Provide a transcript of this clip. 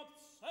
not say